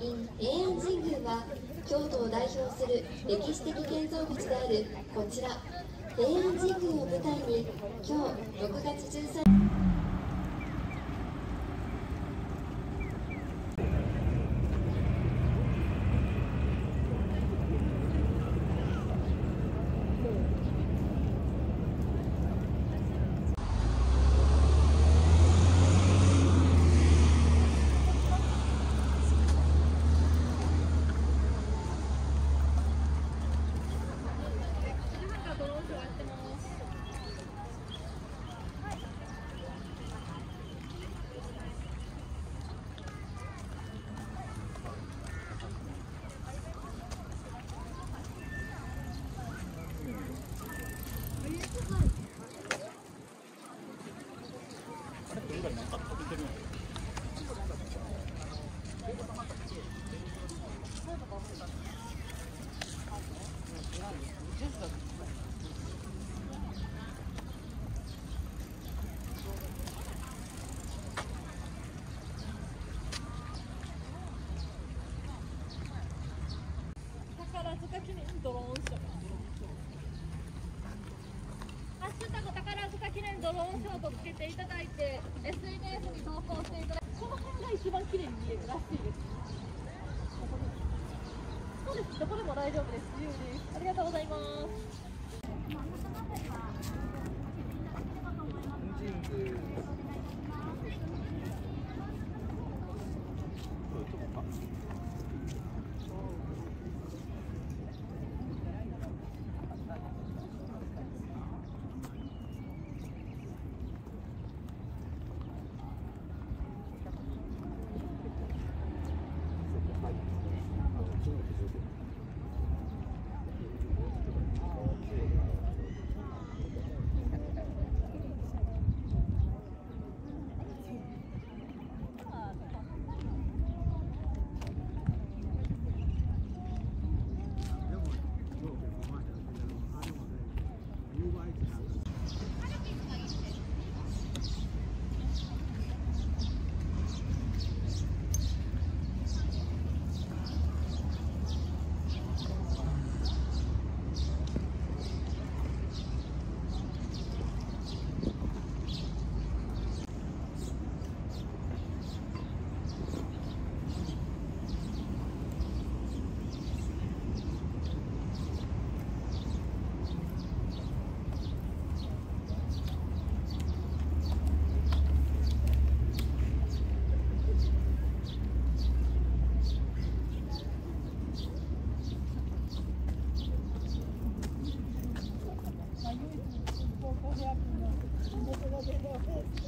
in 平安神宮は京都を代表する歴史的建造物であるこちら。平安神宮を舞台に今日6月13日宝塚記念ドローンショーハッシュタグ宝塚記念ドローンショートつけていただいて SNS に投稿していただいてこの辺が一番綺麗に見えるらしいです。そうです。どこでも大丈夫です。自由です。ありがとうございます。the books.